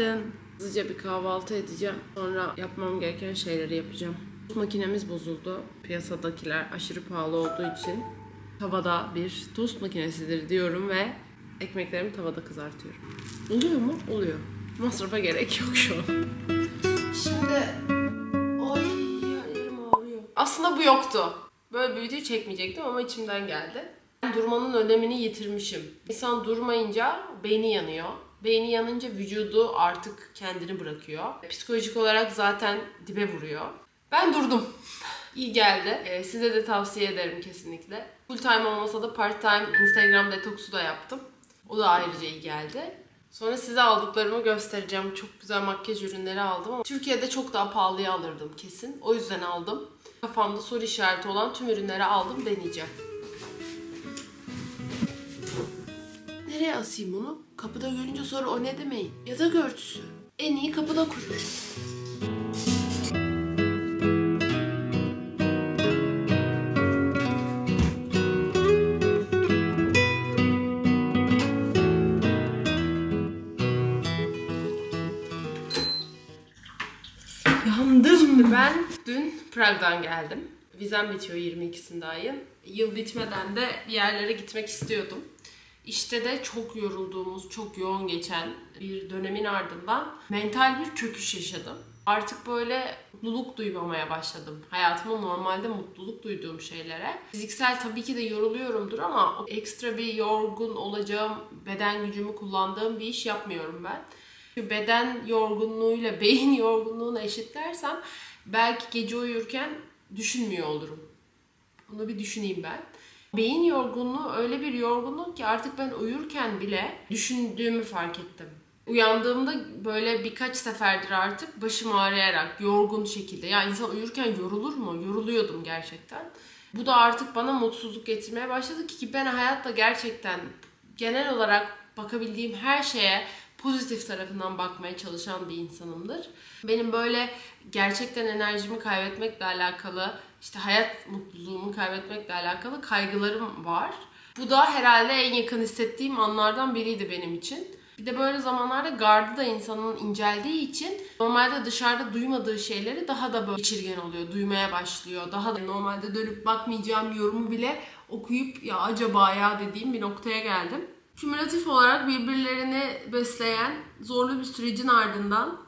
Günaydın. Hızlıca bir kahvaltı edeceğim. Sonra yapmam gereken şeyleri yapacağım. Tost makinemiz bozuldu. Piyasadakiler aşırı pahalı olduğu için tavada bir tost makinesidir diyorum ve ekmeklerimi tavada kızartıyorum. Oluyor mu? Oluyor. Masrafa gerek yok şu an. Şimdi... Ay yerim ağrıyor. Aslında bu yoktu. Böyle bir video çekmeyecektim ama içimden geldi. Durmanın önemini yitirmişim. İnsan durmayınca beyni yanıyor. Beyni yanınca vücudu artık kendini bırakıyor. Psikolojik olarak zaten dibe vuruyor. Ben durdum. İyi geldi. Ee, size de tavsiye ederim kesinlikle. Full time olmasa da part time Instagram detoksu da yaptım. O da ayrıca iyi geldi. Sonra size aldıklarımı göstereceğim. Çok güzel makyaj ürünleri aldım ama Türkiye'de çok daha pahalıya alırdım kesin. O yüzden aldım. Kafamda soru işareti olan tüm ürünleri aldım deneyeceğim. Nereye asayım onu? Kapıda görünce sonra o ne demeyin. Yatak örtüsü. En iyi kapıda kurun. Yandım. Ben dün Prag'dan geldim. Vizem bitiyor 22'sinde ayın. Yıl bitmeden de bir yerlere gitmek istiyordum. İşte de çok yorulduğumuz, çok yoğun geçen bir dönemin ardından mental bir çöküş yaşadım. Artık böyle mutluluk duymamaya başladım. Hayatımda normalde mutluluk duyduğum şeylere. Fiziksel tabii ki de yoruluyorumdur ama ekstra bir yorgun olacağım, beden gücümü kullandığım bir iş yapmıyorum ben. Çünkü beden yorgunluğuyla beyin yorgunluğunu eşitlersem belki gece uyurken düşünmüyor olurum. Bunu bir düşüneyim ben. Beyin yorgunluğu öyle bir yorgunluk ki artık ben uyurken bile düşündüğümü fark ettim. Uyandığımda böyle birkaç seferdir artık başım ağrıyarak yorgun şekilde. Ya insan uyurken yorulur mu? Yoruluyordum gerçekten. Bu da artık bana mutsuzluk getirmeye başladı ki ben hayatta gerçekten genel olarak bakabildiğim her şeye pozitif tarafından bakmaya çalışan bir insanımdır. Benim böyle gerçekten enerjimi kaybetmekle alakalı, işte hayat mutluluğumu kaybetmekle alakalı kaygılarım var. Bu da herhalde en yakın hissettiğim anlardan biriydi benim için. Bir de böyle zamanlarda gardı da insanın inceldiği için normalde dışarıda duymadığı şeyleri daha da böyle geçirgen oluyor, duymaya başlıyor. Daha da normalde dönüp bakmayacağım yorumu bile okuyup ya acaba ya dediğim bir noktaya geldim. Kümülatif olarak birbirlerini besleyen zorlu bir sürecin ardından,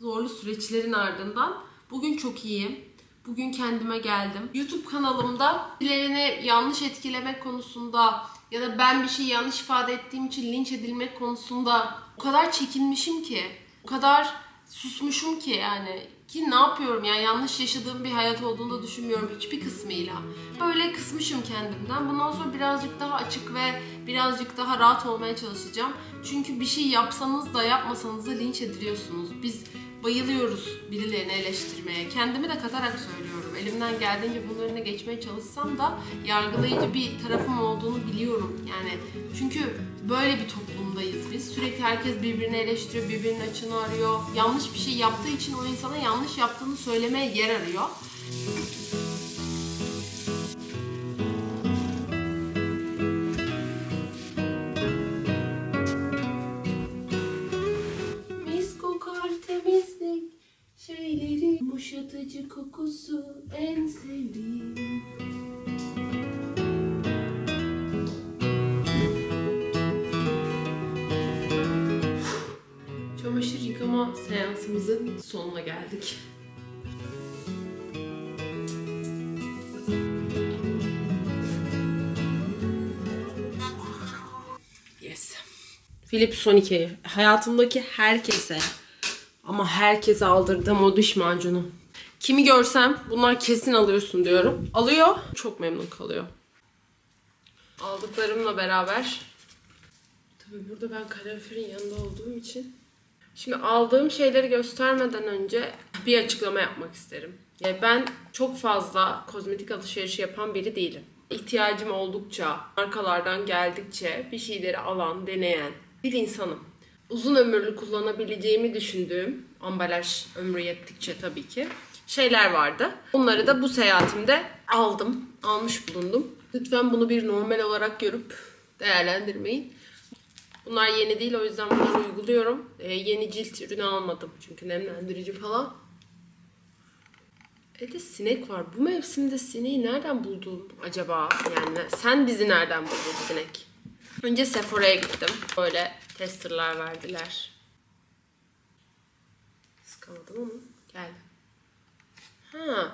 zorlu süreçlerin ardından bugün çok iyiyim. Bugün kendime geldim. YouTube kanalımda birilerini yanlış etkilemek konusunda ya da ben bir şey yanlış ifade ettiğim için linç edilmek konusunda o kadar çekinmişim ki, o kadar susmuşum ki yani ki ne yapıyorum yani yanlış yaşadığım bir hayat olduğunu da düşünmüyorum hiçbir kısmıyla. Böyle kısmışım kendimden. Bundan sonra birazcık daha açık ve birazcık daha rahat olmaya çalışacağım. Çünkü bir şey yapsanız da yapmasanız da linç ediliyorsunuz. Biz bayılıyoruz birilerini eleştirmeye. Kendimi de katarak söylüyorum. Elimden geldiğince bunun önüne geçmeye çalışsam da yargılayıcı bir tarafım olduğunu biliyorum. Yani çünkü böyle bir toplumdayız biz. Sürekli herkes birbirini eleştiriyor, birbirinin açını arıyor. Yanlış bir şey yaptığı için o insana yanlış yaptığını söylemeye yer arıyor. Yumuşatıcı kokusu en sevdiğim Çamaşır yıkama seansımızın sonuna geldik. Yes. Philips Son 2. Hayatımdaki herkese ama herkese aldırdığım o diş macunu. Kimi görsem bunlar kesin alıyorsun diyorum. Alıyor. Çok memnun kalıyor. Aldıklarımla beraber Tabii burada ben kaloriferin yanında olduğum için Şimdi aldığım şeyleri göstermeden önce bir açıklama yapmak isterim. Yani ben çok fazla kozmetik alışverişi yapan biri değilim. İhtiyacım oldukça, markalardan geldikçe bir şeyleri alan, deneyen bir insanım. Uzun ömürlü kullanabileceğimi düşündüğüm, ambalaj ömrü yettikçe tabii ki, şeyler vardı. Bunları da bu seyahatimde aldım, almış bulundum. Lütfen bunu bir normal olarak görüp değerlendirmeyin. Bunlar yeni değil o yüzden bunları uyguluyorum. Ee, yeni cilt ürünü almadım çünkü nemlendirici falan. E de sinek var. Bu mevsimde sineği nereden buldun acaba? Yani sen bizi nereden buldun sinek? Önce Sephora'ya gittim. Böyle testerlar verdiler. Sıkamadım ama geldi. Ha.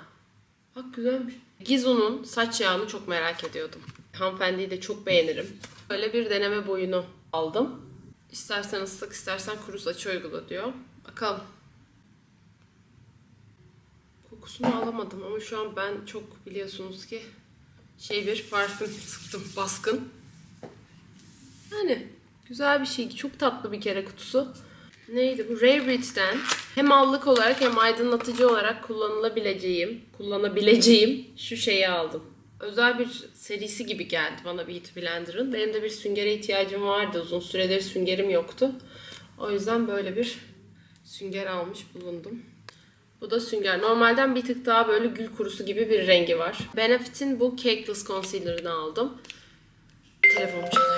Bak güzelmiş. Gizo'nun saç yağını çok merak ediyordum. Hanımefendiyi de çok beğenirim. Böyle bir deneme boyunu aldım. İstersen ıslak istersen kuru saçı uygula diyor. Bakalım. Kokusunu alamadım ama şu an ben çok biliyorsunuz ki şey bir parfüm sıktım baskın. Yani güzel bir şey. Çok tatlı bir kere kutusu. Neydi bu? Rare Breed'den hem allık olarak hem aydınlatıcı olarak kullanılabileceğim, kullanabileceğim şu şeyi aldım. Özel bir serisi gibi geldi bana Beauty Blender'ın. Benim de bir süngere ihtiyacım vardı. Uzun süredir süngerim yoktu. O yüzden böyle bir sünger almış bulundum. Bu da sünger. Normalden bir tık daha böyle gül kurusu gibi bir rengi var. Benefit'in bu Cakeless Concealer'ını aldım. Telefonum çalıyor.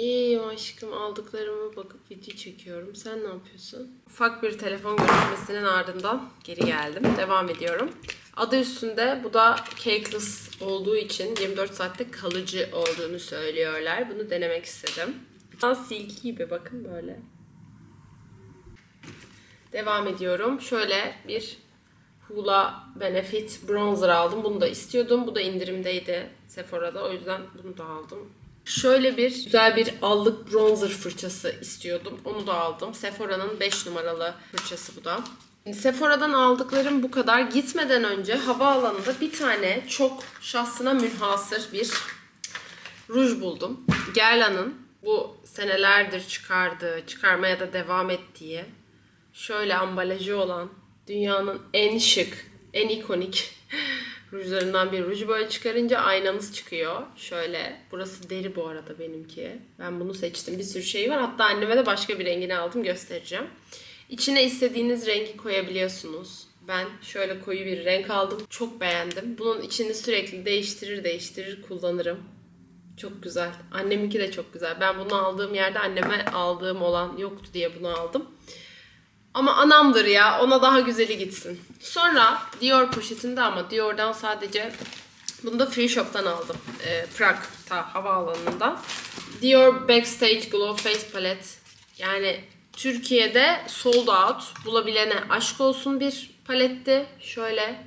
İyiyim aşkım aldıklarımı bakıp video çekiyorum. Sen ne yapıyorsun? Ufak bir telefon görüşmesinin ardından geri geldim. Devam ediyorum. Adı üstünde bu da cakeless olduğu için 24 saatte kalıcı olduğunu söylüyorlar. Bunu denemek istedim. Tam silki gibi bakın böyle. Devam ediyorum. Şöyle bir Hula Benefit Bronzer aldım. Bunu da istiyordum. Bu da indirimdeydi Sephora'da. O yüzden bunu da aldım. Şöyle bir güzel bir allık bronzer fırçası istiyordum. Onu da aldım. Sephora'nın 5 numaralı fırçası bu da. Sephora'dan aldıklarım bu kadar. Gitmeden önce havaalanında bir tane çok şahsına münhasır bir ruj buldum. Guerlain'ın bu senelerdir çıkardığı, çıkarmaya da devam ettiği şöyle ambalajı olan dünyanın en şık, en ikonik rujlarından bir ruj böyle çıkarınca aynanız çıkıyor. Şöyle. Burası deri bu arada benimki. Ben bunu seçtim. Bir sürü şey var. Hatta anneme de başka bir rengini aldım. Göstereceğim. İçine istediğiniz rengi koyabiliyorsunuz. Ben şöyle koyu bir renk aldım. Çok beğendim. Bunun içini sürekli değiştirir değiştirir kullanırım. Çok güzel. Anneminki de çok güzel. Ben bunu aldığım yerde anneme aldığım olan yoktu diye bunu aldım. Ama anamdır ya. Ona daha güzeli gitsin. Sonra Dior poşetinde ama Dior'dan sadece bunu da Free Shop'tan aldım. E, Prag'ta havaalanında. Dior Backstage Glow Face Palette. Yani Türkiye'de sold out. Bulabilene aşk olsun bir paletti. Şöyle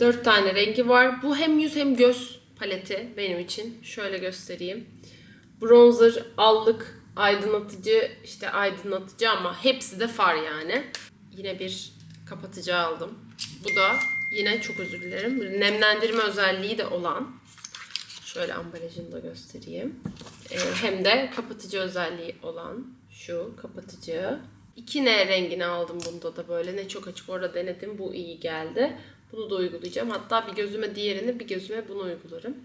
dört tane rengi var. Bu hem yüz hem göz paleti benim için. Şöyle göstereyim. Bronzer, allık, aydınlatıcı işte aydınlatıcı ama hepsi de far yani. Yine bir kapatıcı aldım. Bu da yine çok özür dilerim. Nemlendirme özelliği de olan. Şöyle ambalajını da göstereyim. Ee, hem de kapatıcı özelliği olan şu kapatıcı. 2N rengini aldım bunda da böyle. Ne çok açık orada denedim. Bu iyi geldi. Bunu da uygulayacağım. Hatta bir gözüme diğerini bir gözüme bunu uygularım.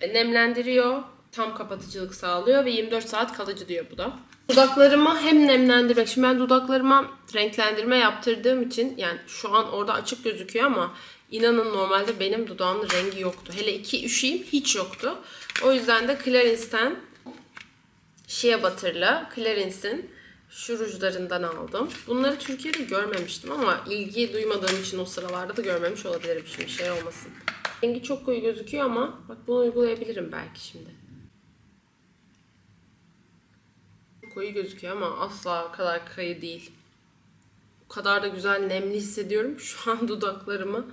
E, nemlendiriyor tam kapatıcılık sağlıyor ve 24 saat kalıcı diyor bu da. Dudaklarıma hem nemlendirmek, şimdi ben dudaklarıma renklendirme yaptırdığım için yani şu an orada açık gözüküyor ama inanın normalde benim dudağımın rengi yoktu. Hele iki üşüyüm hiç yoktu. O yüzden de Clarence'ten Shea Butter'la Clarence'in şu rujlarından aldım. Bunları Türkiye'de görmemiştim ama ilgi duymadığım için o sıralarda da görmemiş olabilirim şimdi şey olmasın. Rengi çok koyu gözüküyor ama bak bunu uygulayabilirim belki şimdi. Koyu gözüküyor ama asla kadar kayı değil. O kadar da güzel nemli hissediyorum şu an dudaklarımı.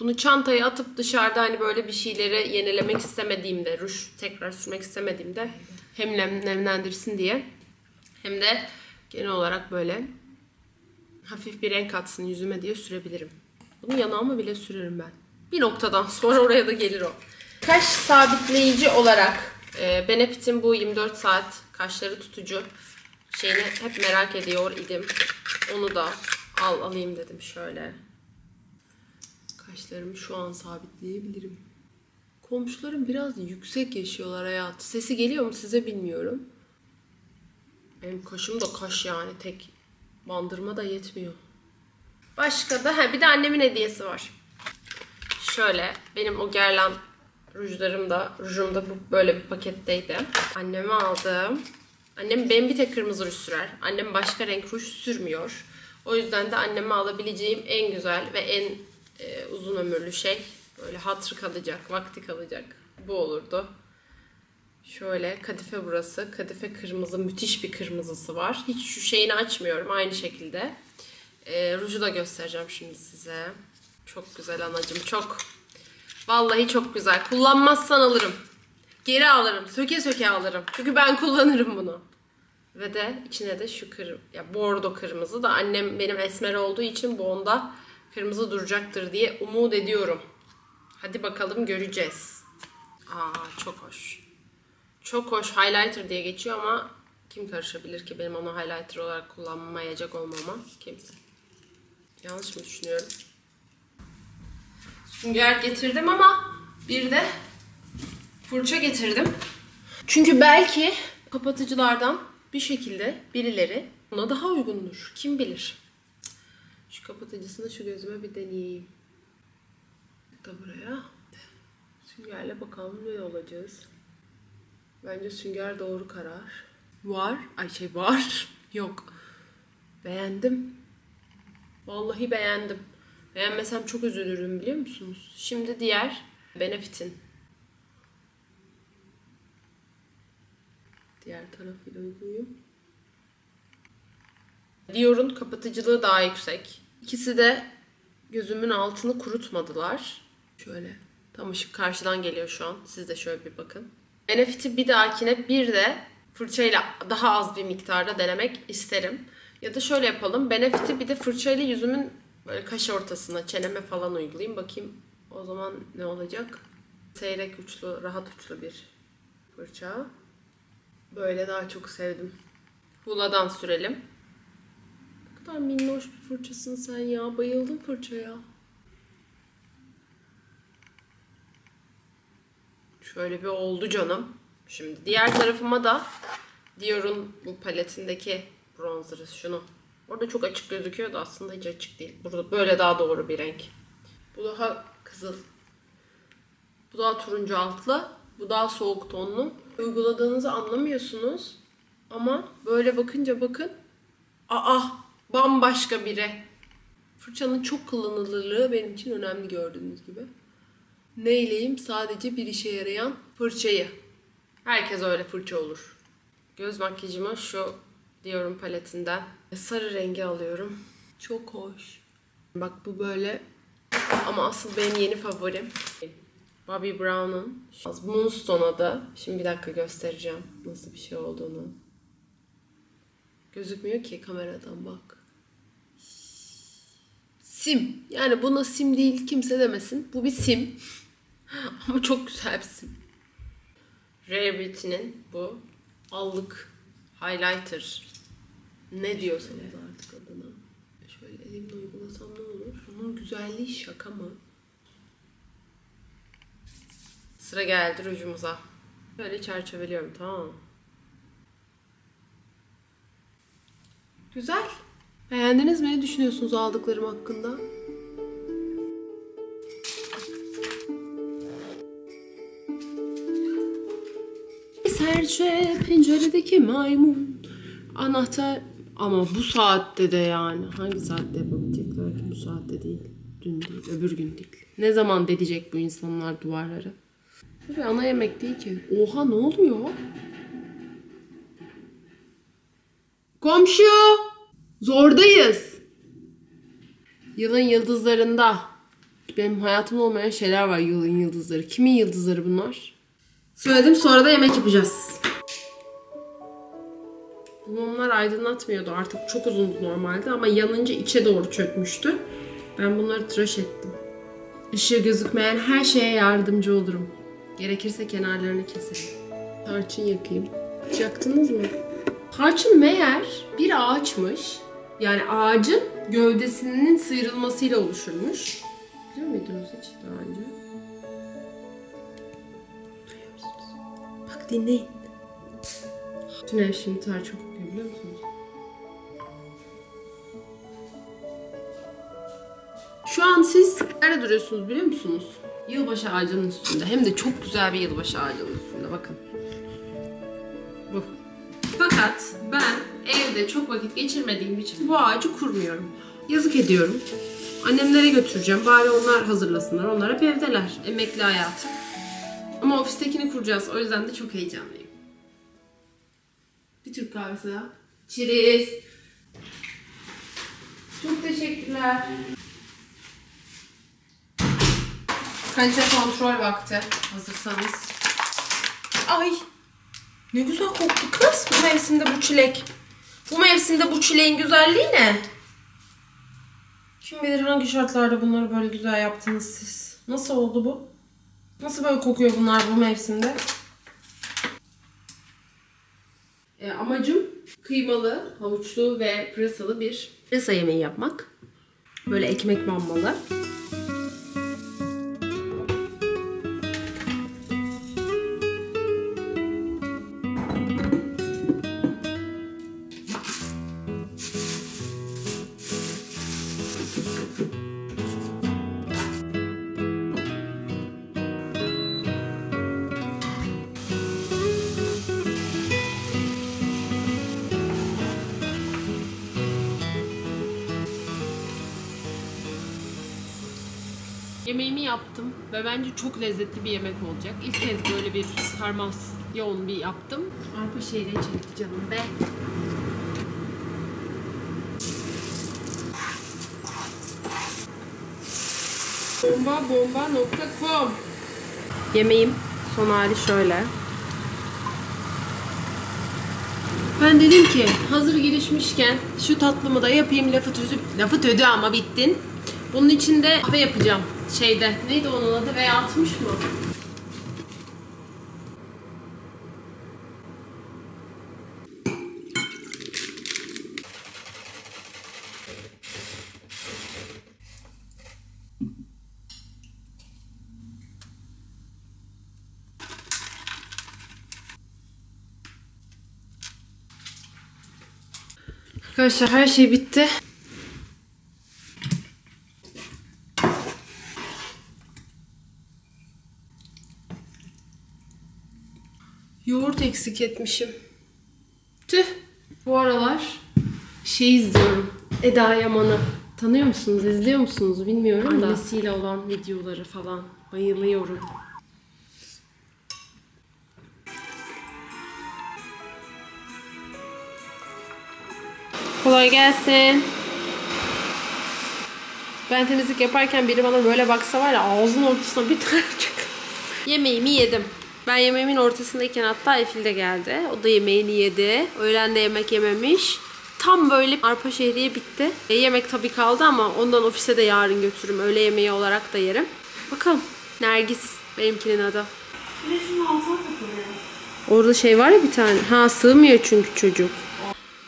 Bunu çantaya atıp dışarıda hani böyle bir şeyleri yenilemek istemediğimde, ruj tekrar sürmek istemediğimde hem nem, nemlendirsin diye hem de genel olarak böyle hafif bir renk atsın yüzüme diye sürebilirim. Bunu yanağıma bile sürerim ben. Bir noktadan sonra oraya da gelir o. Kaş sabitleyici olarak e, Benefit'in bu 24 saat kaşları tutucu şeyini hep merak ediyor idim. Onu da al alayım dedim şöyle. Kaşlarımı şu an sabitleyebilirim. Komşularım biraz yüksek yaşıyorlar hayatı. Sesi geliyor mu size bilmiyorum. Benim kaşım da kaş yani tek bandırma da yetmiyor. Başka da ha, bir de annemin hediyesi var. Şöyle benim o Gerlan Rujlarım da, rujum da bu böyle bir paketteydi. Anneme aldım. Annem benim bir tek kırmızı ruj sürer. Annem başka renk ruj sürmüyor. O yüzden de anneme alabileceğim en güzel ve en e, uzun ömürlü şey böyle hatır kalacak, vakti kalacak. Bu olurdu. Şöyle kadife burası. Kadife kırmızı. Müthiş bir kırmızısı var. Hiç şu şeyini açmıyorum. Aynı şekilde. E, ruju da göstereceğim şimdi size. Çok güzel anacım. Çok. Vallahi çok güzel. Kullanmazsan alırım. Geri alırım. Söke söke alırım. Çünkü ben kullanırım bunu. Ve de içine de şu kır, ya bordo kırmızı da annem benim esmer olduğu için bu onda kırmızı duracaktır diye umut ediyorum. Hadi bakalım göreceğiz. Aa çok hoş. Çok hoş highlighter diye geçiyor ama kim karışabilir ki benim onu highlighter olarak kullanmayacak olmama? Kimse. Yanlış mı düşünüyorum? Sünger getirdim ama bir de fırça getirdim. Çünkü belki kapatıcılardan bir şekilde birileri buna daha uygundur. Kim bilir. Şu kapatıcısını şu gözüme bir deneyeyim. Da buraya. Süngerle bakalım ne olacağız. Bence sünger doğru karar. Var. Ay şey var. Yok. Beğendim. Vallahi beğendim. Beğenmesem çok üzülürüm biliyor musunuz? Şimdi diğer Benefit'in. Diğer tarafıyla uygulayayım. Dior'un kapatıcılığı daha yüksek. İkisi de gözümün altını kurutmadılar. Şöyle tam ışık karşıdan geliyor şu an. Siz de şöyle bir bakın. Benefit'i bir dahakine bir de fırçayla daha az bir miktarda denemek isterim. Ya da şöyle yapalım. Benefit'i bir de fırçayla yüzümün böyle kaş ortasına, çeneme falan uygulayayım. Bakayım o zaman ne olacak? Seyrek uçlu, rahat uçlu bir fırça. Böyle daha çok sevdim. Hula'dan sürelim. Ne kadar minnoş bir fırçasın sen ya. Bayıldım fırçaya. Şöyle bir oldu canım. Şimdi diğer tarafıma da Dior'un bu paletindeki bronzer'ı şunu. Orada çok açık gözüküyor da aslında hiç açık değil. Burada böyle daha doğru bir renk. Bu daha kızıl. Bu daha turuncu altlı. Bu daha soğuk tonlu. Uyguladığınızı anlamıyorsunuz. Ama böyle bakınca bakın. Aa bambaşka biri. Fırçanın çok kullanılırlığı benim için önemli gördüğünüz gibi. Neyleyim? Sadece bir işe yarayan fırçayı. Herkes öyle fırça olur. Göz makyajımı şu Dior'un paletinden sarı rengi alıyorum. Çok hoş. Bak bu böyle ama asıl benim yeni favorim. Bobbi Brown'un Moonstone adı. Şimdi bir dakika göstereceğim nasıl bir şey olduğunu. Gözükmüyor ki kameradan bak. Sim. Yani buna sim değil kimse demesin. Bu bir sim. Ama çok güzel bir sim. Rare Beauty'nin bu allık highlighter. Ne diyorsanız artık adına. Şöyle elimle uygulasam ne olur? Bunun güzelliği şaka mı? Sıra geldi rujumuza. Böyle çerçeveliyorum tamam mı? Güzel. Beğendiniz mi? Ne düşünüyorsunuz aldıklarım hakkında? Serçe penceredeki maymun anahtar ama bu saatte de yani. Hangi saatte yapabilecekler ki? Bu saatte değil. Dün değil öbür gün değil. Ne zaman delecek bu insanlar duvarları? Bir ana yemek değil ki. Oha ne oluyor? Komşu! Zordayız. Yılın yıldızlarında. Benim hayatımda olmayan şeyler var yılın yıldızları. Kimin yıldızları bunlar Söyledim sonra da yemek yapacağız. Mumlar aydınlatmıyordu artık çok uzundu normalde ama yanınca içe doğru çökmüştü. Ben bunları tıraş ettim. Işığı gözükmeyen her şeye yardımcı olurum. Gerekirse kenarlarını keserim. Tarçın yakayım. Hiç yaktınız mı? Tarçın meğer bir ağaçmış. Yani ağacın gövdesinin sıyrılmasıyla oluşurmuş. Biliyor muydunuz hiç daha dinleyin. Bütün ev şimdi tarçın kokuyor biliyor musunuz? Şu an siz nerede duruyorsunuz biliyor musunuz? Yılbaşı ağacının üstünde. Hem de çok güzel bir yılbaşı ağacının üstünde. Bakın. Bu. Fakat ben evde çok vakit geçirmediğim için bu ağacı kurmuyorum. Yazık ediyorum. Annemlere götüreceğim. Bari onlar hazırlasınlar. Onlar hep evdeler. Emekli hayatım. Ama ofistekini kuracağız. O yüzden de çok heyecanlıyım. Bir Türk kahvesi daha. Cheers. Çok teşekkürler. Kalite kontrol vakti. Hazırsanız. Ay. Ne güzel koktu kız. Bu mevsimde bu çilek. Bu mevsimde bu çileğin güzelliği ne? Kim bilir hangi şartlarda bunları böyle güzel yaptınız siz. Nasıl oldu bu? Nasıl böyle kokuyor bunlar bu mevsimde? E, amacım kıymalı, havuçlu ve pırasalı bir pırasa yemeği yapmak. Böyle ekmek mammalı. Ve bence çok lezzetli bir yemek olacak. İlk kez böyle bir sarmas yoğun bir yaptım. Arpa şehriye çekti canım be. Bombabomba.com Yemeğim son hali şöyle. Ben dedim ki hazır girişmişken şu tatlımı da yapayım lafı tüzü, lafı tödü ama bittin. Bunun için de kahve yapacağım şeyde. Neydi onun adı? V60 mı? Arkadaşlar her şey bitti. Eksik etmişim. Tüh. Bu aralar şey izliyorum. Eda Yaman'ı. Tanıyor musunuz? izliyor musunuz? Bilmiyorum da. Annesiyle olan videoları falan. Bayılıyorum. Kolay gelsin. Ben temizlik yaparken biri bana böyle baksa var ya ağzının ortasına bir tane çık. Yemeğimi yedim. Ben yemeğimin ortasındayken hatta Efil de geldi. O da yemeğini yedi. Öğlen de yemek yememiş. Tam böyle arpa şehriye bitti. E, yemek tabii kaldı ama ondan ofise de yarın götürürüm. Öğle yemeği olarak da yerim. Bakalım. Nergis benimkinin adı. Bir de şunun altına takılıyor. Orada şey var ya bir tane. Ha sığmıyor çünkü çocuk.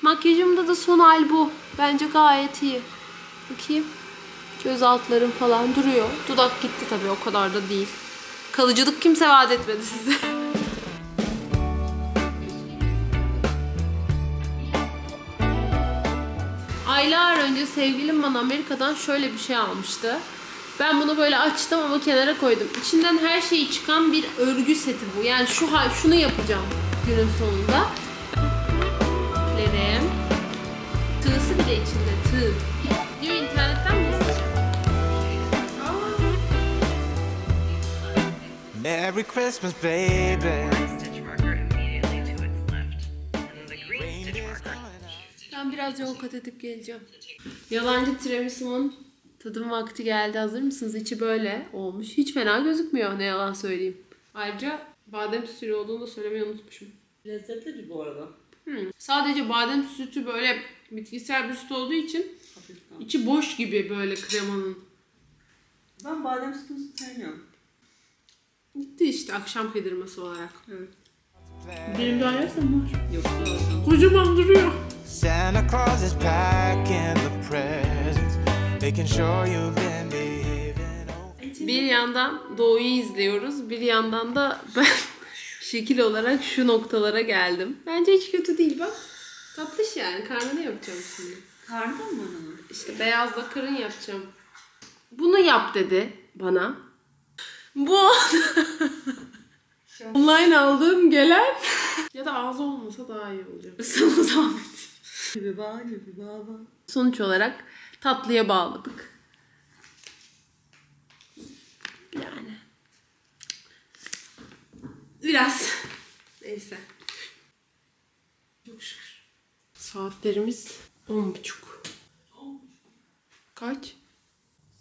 Makyajımda da son hal bu. Bence gayet iyi. Bakayım. Göz altlarım falan duruyor. Dudak gitti tabii o kadar da değil. Kalıcılık kimse vaat etmedi size. Aylar önce sevgilim bana Amerika'dan şöyle bir şey almıştı. Ben bunu böyle açtım ama kenara koydum. İçinden her şeyi çıkan bir örgü seti bu. Yani şu şunu yapacağım günün sonunda. Lerim. Tığısı bile içinde tığ. Merry Christmas, baby. Stitch marker immediately to its left. And then the green stitch marker. Ben biraz yol kat edip geleceğim. Yalancı tiramisu'mun tadım vakti geldi. Hazır mısınız? İçi böyle olmuş. Hiç fena gözükmüyor ne yalan söyleyeyim. Ayrıca badem sütü olduğunu da söylemeyi unutmuşum. Lezzetlidir bu arada. Hmm. Sadece badem sütü böyle bitkisel bir süt olduğu için Hafiften. içi boş gibi böyle kremanın. Ben badem sütünü sevmiyorum. Gitti işte akşam kıydırması olarak. Evet. Benim daha var. Yok. Kocaman duruyor. Santa Claus is packing the presents, making sure you've been behaving. Bir yandan Doğu'yu izliyoruz. Bir yandan da ben şekil olarak şu noktalara geldim. Bence hiç kötü değil bak. Tatlış yani. Karnını yapacağım şimdi. Karnında mı bana? İşte beyaz lakırın yapacağım. Bunu yap dedi bana. Bu online aldığım gelen ya da ağzı olmasa daha iyi olacak. Sana zahmet. Gibi bağ gibi bağ bağ. Sonuç olarak tatlıya bağladık. Yani. Biraz. Neyse. Çok şükür. Saatlerimiz on buçuk. Kaç?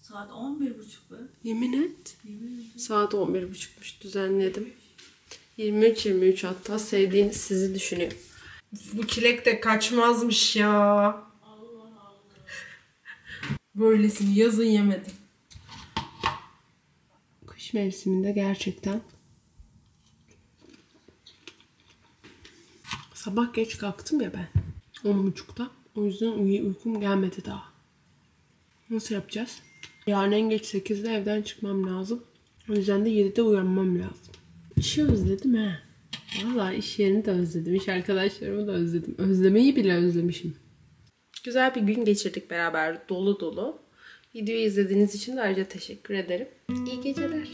Saat 11.30 be. Yemin et. Saat 11.30'muş düzenledim. 23-23 hatta sevdiğiniz sizi düşünüyor. Bu çilek de kaçmazmış ya. Böylesini yazın yemedim. Kış mevsiminde gerçekten sabah geç kalktım ya ben. 10.30'da. O yüzden uy- uykum gelmedi daha. Nasıl yapacağız? Yarın en geç 8'de evden çıkmam lazım. O yüzden de 7'de uyanmam lazım. İşi özledim ha. Valla iş yerini de özledim. İş arkadaşlarımı da özledim. Özlemeyi bile özlemişim. Güzel bir gün geçirdik beraber. Dolu dolu. Videoyu izlediğiniz için de ayrıca teşekkür ederim. İyi geceler.